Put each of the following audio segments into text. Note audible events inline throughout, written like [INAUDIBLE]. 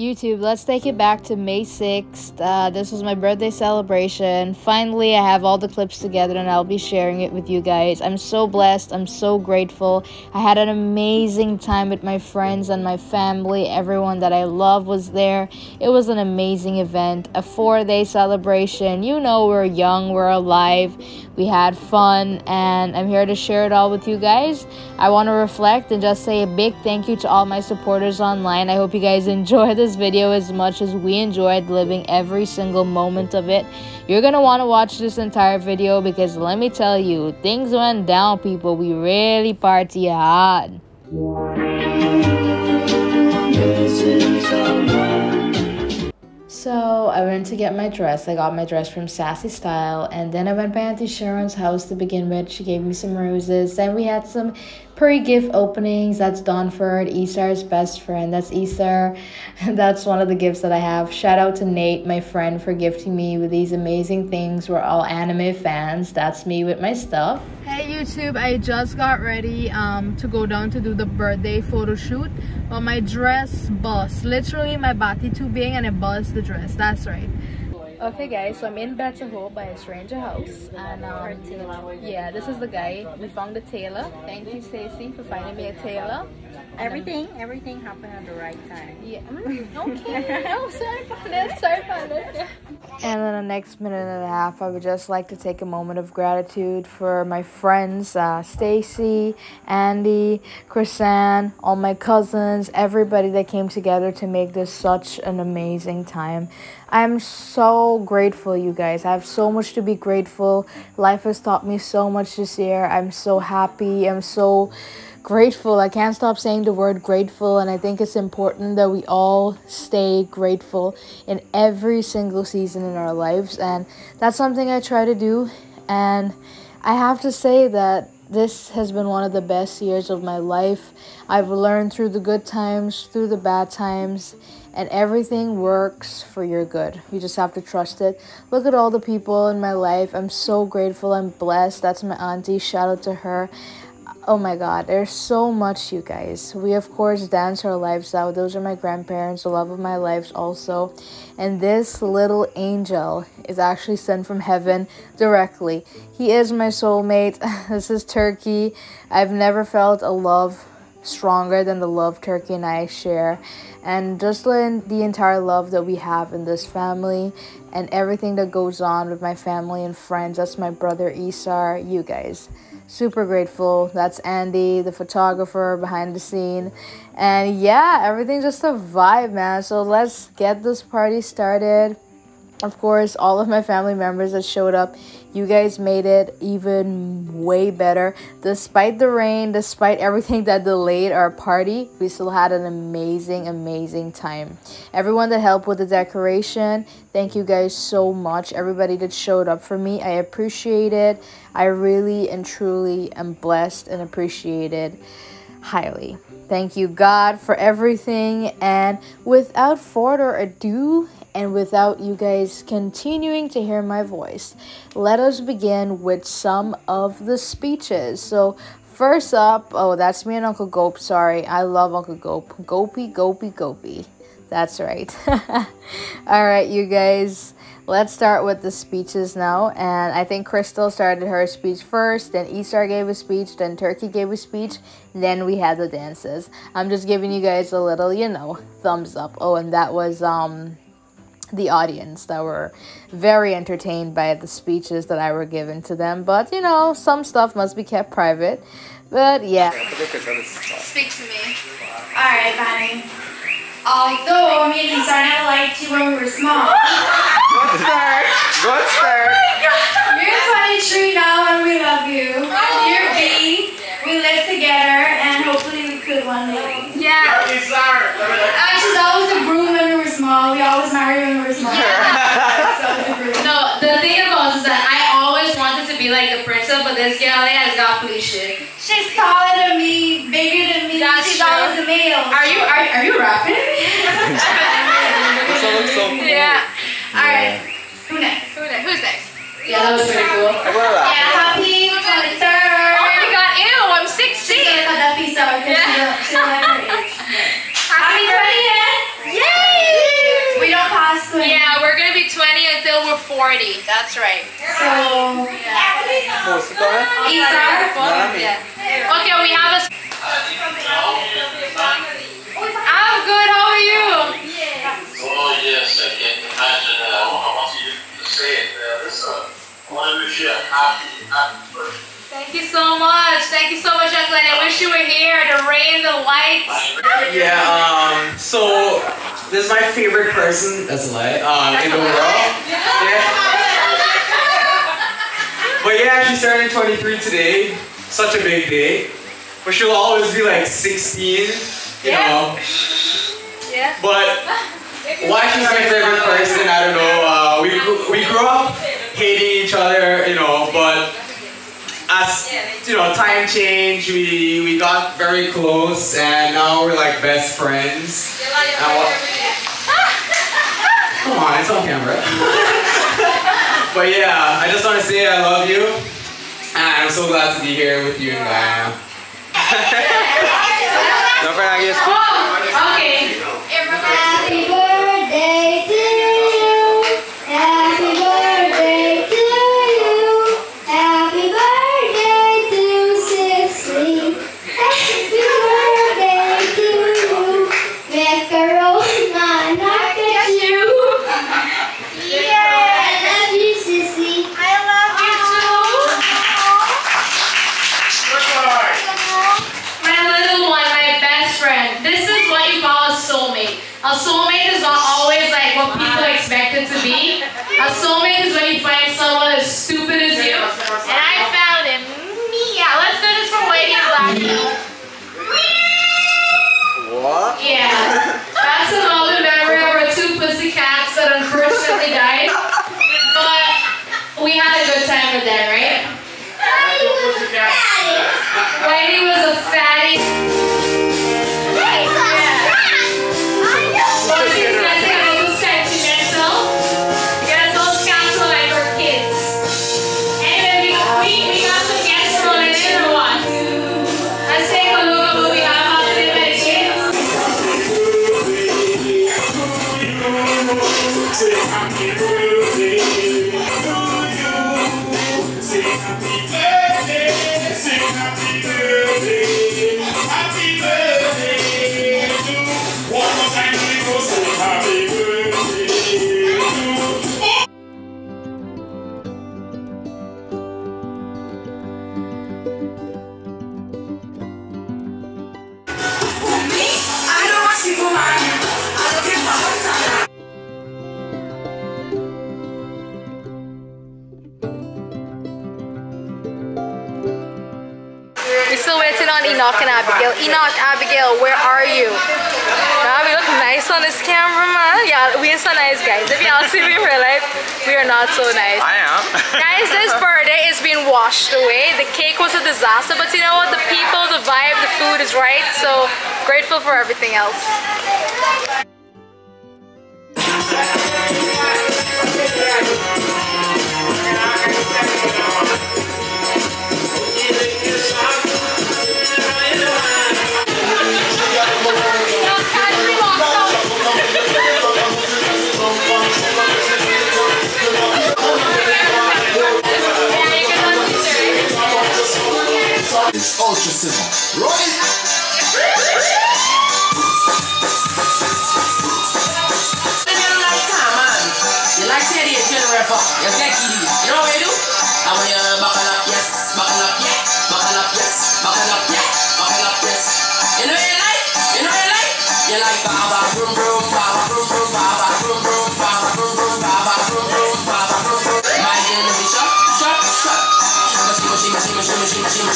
YouTube, let's take it back to May 6th. Uh, this was my birthday celebration. Finally, I have all the clips together and I'll be sharing it with you guys. I'm so blessed. I'm so grateful. I had an amazing time with my friends and my family. Everyone that I love was there. It was an amazing event, a four day celebration. You know, we're young, we're alive, we had fun, and I'm here to share it all with you guys. I want to reflect and just say a big thank you to all my supporters online. I hope you guys [LAUGHS] enjoy this video as much as we enjoyed living every single moment of it. You're gonna want to watch this entire video because let me tell you, things went down, people. We really party hard. So I went to get my dress. I got my dress from Sassy Style, and then I went by Auntie Sharon's house to begin with. She gave me some roses. Then we had some pre-gift openings. That's Donford, Isar's best friend. That's Isar. [LAUGHS] That's one of the gifts that I have. Shout out to Nate, my friend, for gifting me with these amazing things. We're all anime fans. That's me with my stuff. YouTube, I just got ready um, to go down to do the birthday photo shoot. But my dress bust. Literally my body too big and it bust the dress. That's right. Okay guys, so I'm in Betaho by a stranger house and um, yeah, this is the guy. We found the tailor. Thank you Stacy for finding me a tailor. Everything, everything happened at the right time. Yeah. Mm, okay. [LAUGHS] oh, sorry about that. Sorry about that. And in the next minute and a half, I would just like to take a moment of gratitude for my friends, uh, Stacy, Andy, Chrisanne, all my cousins, everybody that came together to make this such an amazing time. I'm so grateful, you guys. I have so much to be grateful. Life has taught me so much this year. I'm so happy. I'm so grateful. I can't stop saying the word grateful, and I think it's important that we all stay grateful in every single season in our lives, and that's something I try to do. And I have to say that this has been one of the best years of my life. I've learned through the good times, through the bad times, and everything works for your good. You just have to trust it. Look at all the people in my life. I'm so grateful. I'm blessed. That's my auntie. Shout out to her. Oh my god, there's so much, you guys. We, of course, dance our lives out. Those are my grandparents, the love of my lives, also. And this little angel is actually sent from heaven directly. He is my soulmate. [LAUGHS] this is Turkey. I've never felt a love stronger than the love Turkey and I share. And just the, the entire love that we have in this family and everything that goes on with my family and friends. That's my brother Isar, you guys. Super grateful. That's Andy, the photographer behind the scene. And yeah, everything's just a vibe, man. So let's get this party started of course, all of my family members that showed up, you guys made it even way better. Despite the rain, despite everything that delayed our party, we still had an amazing, amazing time. Everyone that helped with the decoration, thank you guys so much. Everybody that showed up for me, I appreciate it. I really and truly am blessed and appreciated highly. Thank you, God, for everything. And without further ado, and without you guys continuing to hear my voice, let us begin with some of the speeches. So, first up, oh, that's me and Uncle Gope. Sorry, I love Uncle Gope. Gopi, Gopi, Gopi. That's right. [LAUGHS] All right, you guys. Let's start with the speeches now. And I think Crystal started her speech first, then Isar gave a speech, then Turkey gave a speech, then we had the dances. I'm just giving you guys a little, you know, thumbs up. Oh, and that was um the audience that were very entertained by the speeches that I were given to them. But you know, some stuff must be kept private. But yeah. Speak to me. Alright, Bonnie. Although me and Lisa never liked you when we were small. Good start. Good start. Oh You're 23 now and we love you. Oh. You're B. We live together and hopefully we could one day. Yeah. And she's always a broom when we were small. We always married when we were small. [LAUGHS] no, the thing about is that I always wanted to be like the princess, but this girl has got police shit. She's taller than me, bigger than me. That's she's true. always a male. Are you are, are you rapping? This one looks so cool. yeah. Alright. Who next? Who next? Who's next? Yeah, that was pretty cool. I'm gonna laugh. Yeah, happy 23rd. Oh my god, ew, I'm She's 16. gonna cut that piece out because Yeah. she don't, she don't like her age. Happy 20th! Yay! past 20. Yeah, we're gonna be 20 until we're 40. That's right. So, Música, eh? Isa, Marami. yeah. Okay, we have a. I'm good. How are you? Oh yes, I can imagine. Uh, I want you to say it. Uh, this, uh, I want to wish you a happy, happy birthday. Thank you so much. Thank you so much, Jacqueline. I wish you were here. The lights. Yeah, um, so this is my favorite person, that's a lie, um, in the world. Yeah. But yeah, she's turning 23 today. Such a big day. But she'll always be like 16, you Yeah. know. Yeah. But why she's my favorite person, I don't know. Uh, we, we grew up hating each other, you know, but as you know, time changed, we, we got very close, and now we're like best friends. And what- [LAUGHS] Come on, it's on camera. [LAUGHS] but yeah, I just want to say I love you, and I'm so glad to be here with you and Diana. [LAUGHS] No, pero aquí es- Oh, okay. happy be. A soulmate is when you find someone as stupid as you. And I found him. Yeah, let's do this for Whitey and Say happy birthday to you. Say happy birthday. Say happy birthday. Still waiting on Enoch and Abigail. Enoch, Abigail, where are you? Nah, we look nice on this camera, man. Yeah, we are so nice, guys. If y'all see me in real life, we are not so nice. I am. [LAUGHS] Guys, this birthday is being washed away. The cake was a disaster, but you know what? The people, the vibe, the food is right. So grateful for everything else. It's ostracism? You like Teddy. You it. You know what you do? I want you buckle up, yes. Buckle up, yeah. Buckle up, yes. Buckle up, yeah. Buckle up, yes. You know what you like? You know what you like? You like vroom, baba vroom vroom, baba vroom vroom, baba vroom vroom, Hey,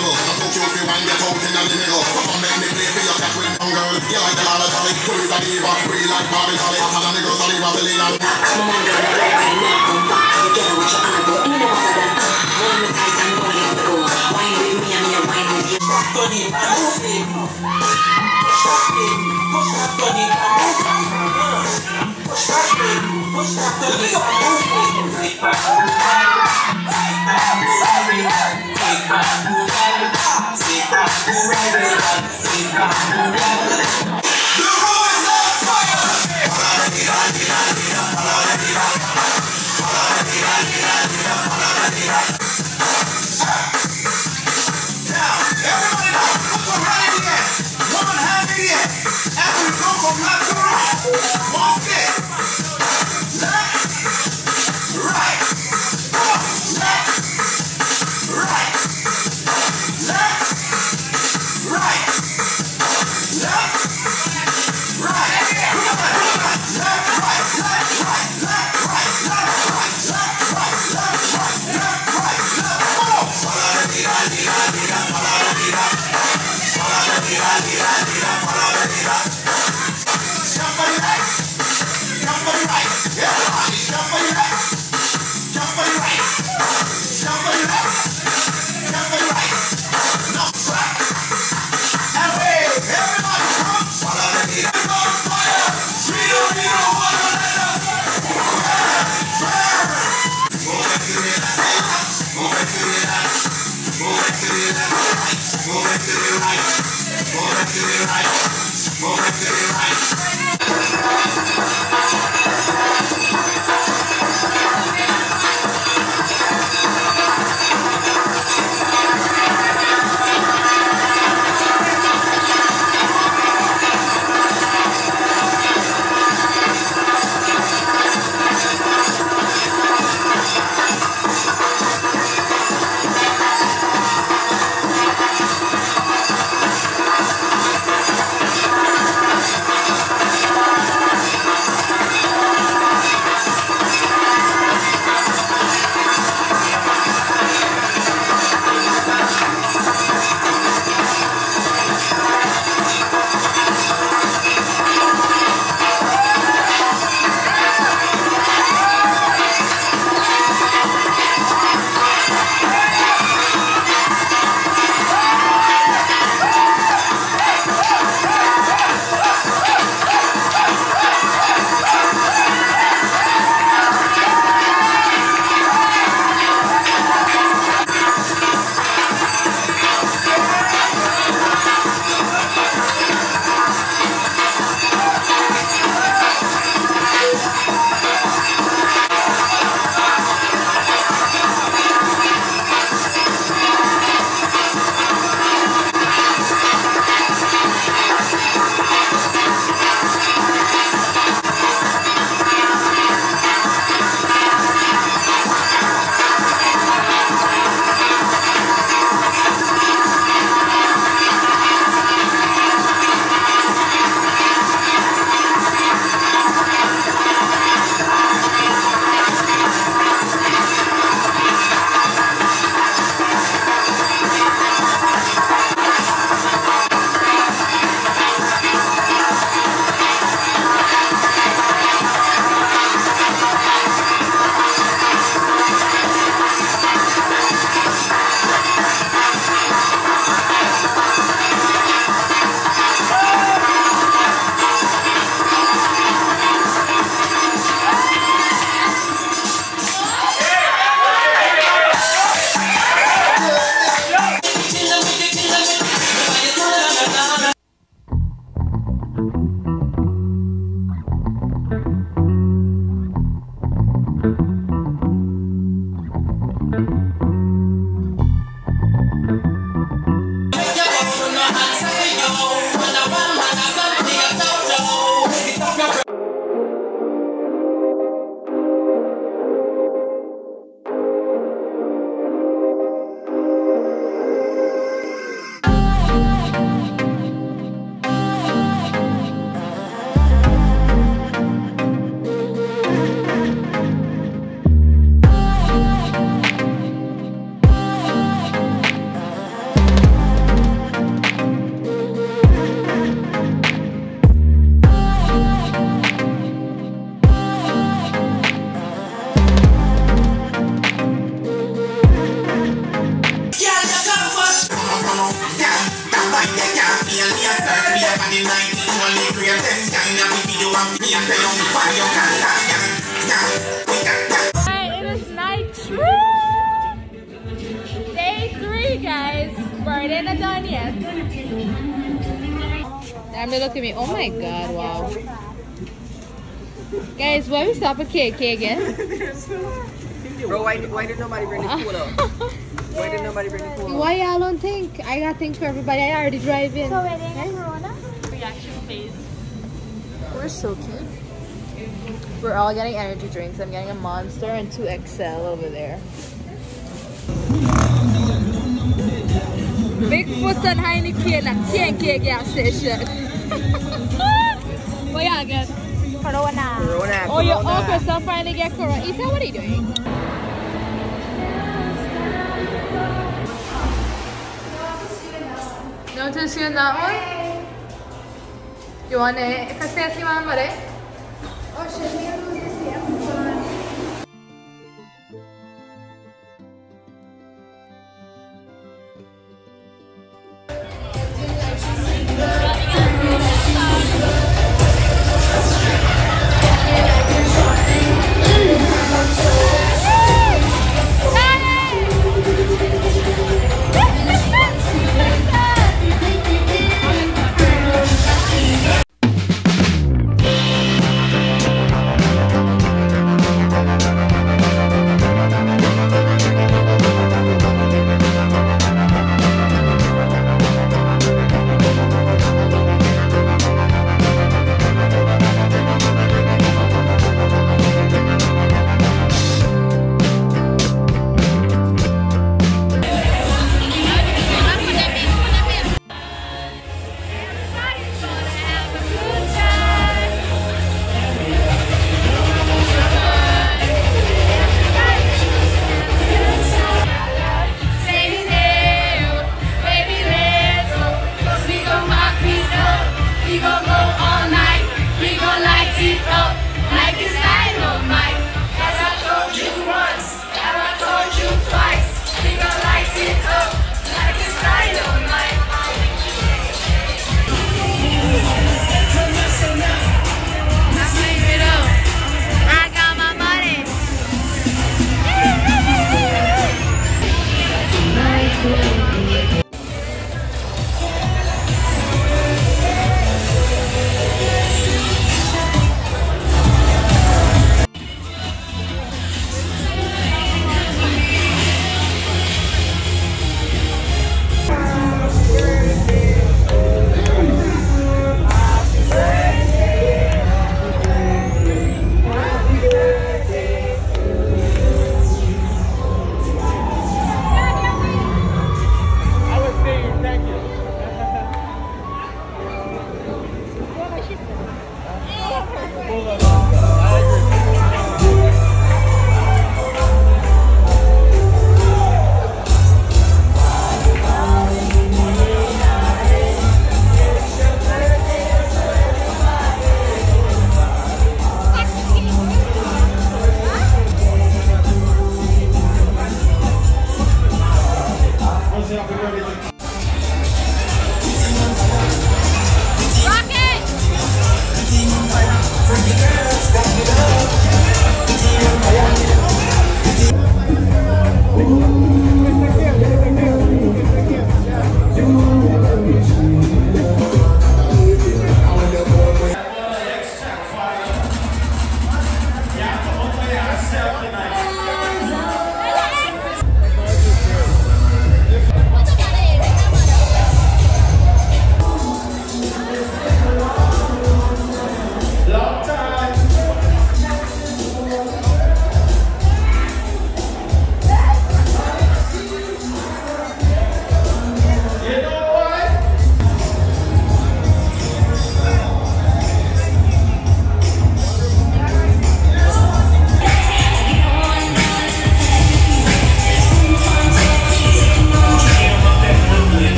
miserable. I you wind in the middle. Come make me play for your cat with young girl. You like the dollar who is a diva? We like the girls on the Come on, girl, back. You gotta your eyeball, you know what's up. Hold me tight, I'm going go. Wine with me, I'm wine with you. Funny, I'm moving. Push that thing, push that. Push that thing, push that funny, Everybody down, this. Move it to the right. Move it to the right. Alright, it is night three. Day three, guys. Birthday not done yet. Damn, they look at me. Oh my god, wow. Guys, why we stop at KK again? Bro, why, why did nobody bring the pool up? [LAUGHS] Why did nobody bring the pool? Why y'all don't think? I got things for everybody. I already drive in. So actual phase. we're so cute. We're all getting energy drinks. I'm getting a Monster and 2XL over there. Bigfoot and Heineken at KK gas station. what y'all get? Corona. Corona, Oh, you Corona. oh, Crystal finally get Corona. Isa, what are you doing? You want to see on that one? You want it? Si mama rin? I actually poured me lunch oh, for Lula.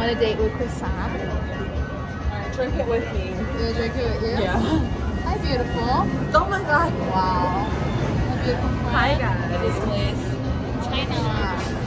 On a date with Chrisan. Drink it with me. You drink it with you? Yeah. Hi, beautiful. Oh my god. Wow. Hi guys. This place. China.